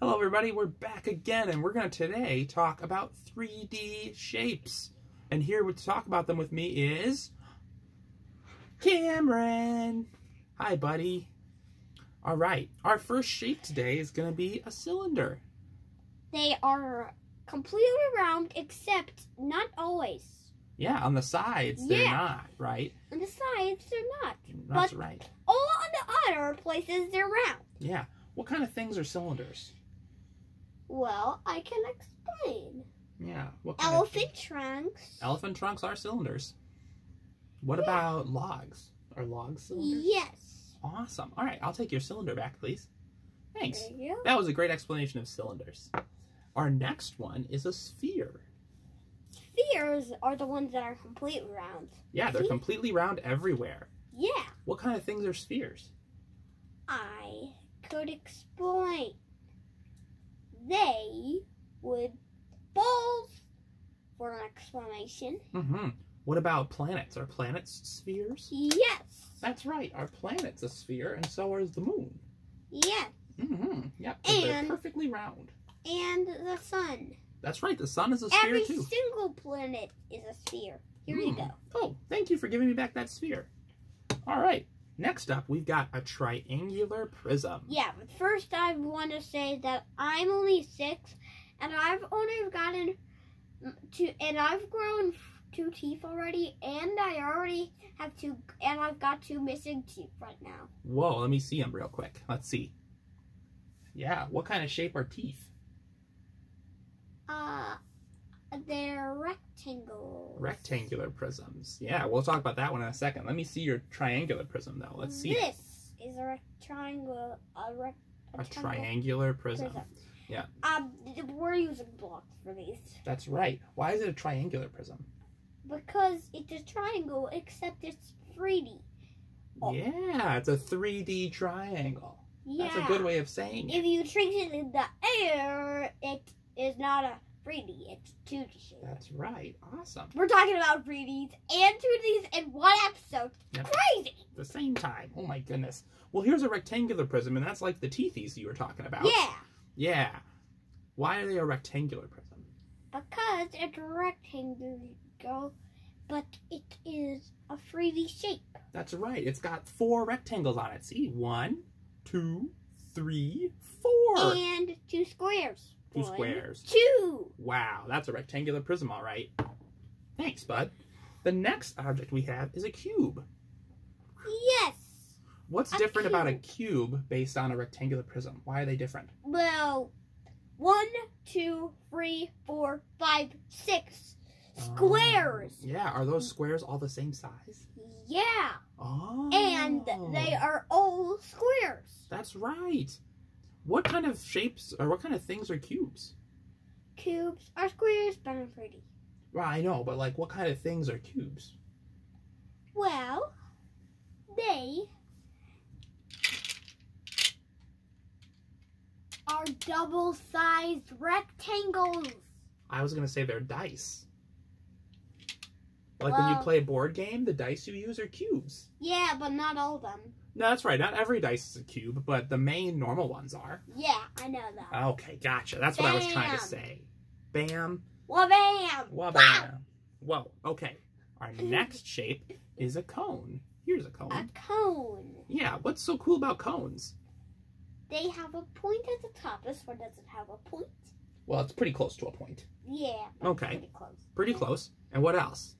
Hello everybody, we're back again and we're going to today talk about 3D shapes. And here to talk about them with me is Cameron. Hi buddy. All right, our first shape today is going to be a cylinder. They are completely round except not always. Yeah, on the sides they're not, right? On the sides they're not. That's But- right. All on the other places they're round. Yeah. What kind of things are cylinders? Well, I can explain. Yeah. Elephant trunks. Elephant trunks are cylinders. What about logs? Are logs cylinders? Yes. Awesome. All right, I'll take your cylinder back, please. Thanks. That was a great explanation of cylinders. Our next one is a sphere. Spheres are the ones that are completely round. Yeah, they're See? completely round everywhere. Yeah, What kind of things are spheres? I could explain. They would balls for an explanation. Mm-hmm. What about planets? Are planets spheres? Yes. That's right. Our planet's a sphere, and so is the moon. Yes. Mm-hmm. Yep. 'cause they're And- perfectly round. And the sun. That's right. The sun is a sphere Every too. single planet is a sphere. Here you Hmm. go. Oh, thank you for giving me back that sphere. All right. Next up, we've got a triangular prism. Yeah, but first I want to say that I'm only six, and I've only gotten two, and I've grown two teeth already, and I already have two, and I've got two missing teeth right now. Whoa, let me see them real quick. Let's see. Yeah, what kind of shape are teeth? Rectangular prisms. Yeah, we'll talk about that one in a second. Let me see your triangular prism, though. Let's see. This is a triangle. A, rec- A rectangle triangular prism. prism. Yeah. Um, we're using blocks for these. That's right. Why is it a triangular prism? Because it's a triangle, except it's 3D. Oh. Yeah, it's a 3D triangle. Yeah. That's a good way of saying it. If you trace it in the air, it is not a 3D, it's 2D shape. That's right. Awesome. We're talking about 3Ds and 2Ds in one episode. Yep. Crazy! At the same time. Oh my goodness. Well, here's a rectangular prism, and that's like the teethies you were talking about. Yeah, Yeah. Why are they a rectangular prism? because it's a rectangle, but it is a 3D shape. That's right. It's got four rectangles on it. See? One, two, three, four. And two squares. Two One, squares. Two. Wow, that's a rectangular prism, all right. Thanks, bud. The next object we have is a cube. Yes. What's A different about a cube based on a rectangular prism? Why are they different? Well, one, two, three, four, five, six squares. Um, yeah, are those squares all the same size? Yeah. Oh. And they are all squares. That's right. What kind of shapes or what kind of things are cubes? Cubes are squares, but I'm pretty. Well, I know, but like what kind of things are cubes? Well, they are double-sized rectangles. I was gonna say they're dice. Like when you play a board game, the dice you use are cubes. Yeah, but not all of them. No, that's right. Not every dice is a cube, but the main normal ones are. Yeah, I know that. Okay, gotcha. That's what I was trying to Bam. say. Bam, Wabam! wah, bam. Whoa. Okay. Our next shape is a cone. Here's a cone. A cone. cone. Yeah. What's so cool about cones? They have a point at the top. This one doesn't have a point. Well, it's pretty close to a point. Yeah. Okay. Pretty close. Pretty close. And what else?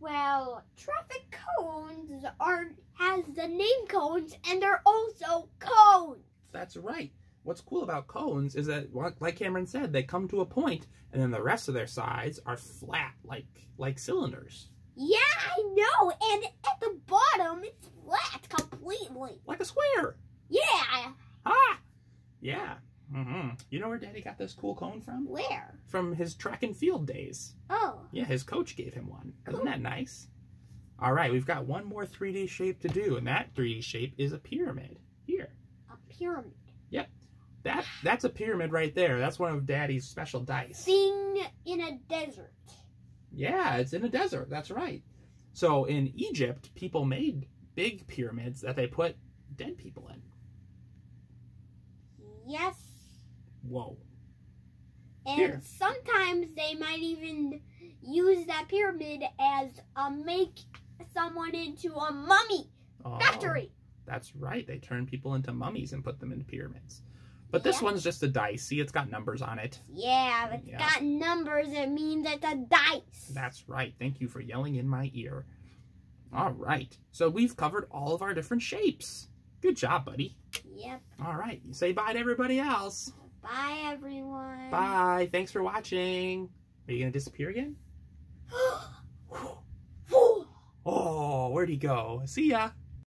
Well, traffic cones are has the name cones, and they're also cones. That's right. What's cool about cones is that, like Cameron said, they come to a point, and then the rest of their sides are flat, like like cylinders, Yeah, I know. And at the bottom, it's flat completely. like a square. Yeah. Ah, yeah. Hmm You know where Daddy got this cool cone from? Where? From his track and field days. Oh. Yeah, his coach gave him one. Isn't that nice? All right, we've got one more 3D shape to do, and that 3D shape is a pyramid. Here, A pyramid. Yep. That that's a pyramid right there. That's one of Daddy's special dice. Thing in a desert. Yeah, it's in a desert. That's right. So in Egypt, people made big pyramids that they put dead people in. Yes. Whoa. And Here. sometimes they might even use that pyramid as a make someone into a mummy Oh, factory. That's right. They turn people into mummies and put them into pyramids. But this Yeah. one's just a dice. See, it's got numbers on it. Yeah, if it's Yeah. got numbers. It means it's a dice. That's right. Thank you for yelling in my ear. All right. So we've covered all of our different shapes. Good job, buddy. Yep. All right. You Say bye to everybody else. Bye, everyone. Bye. Thanks for watching. Are you going to disappear again? Oh, where'd he go? See ya.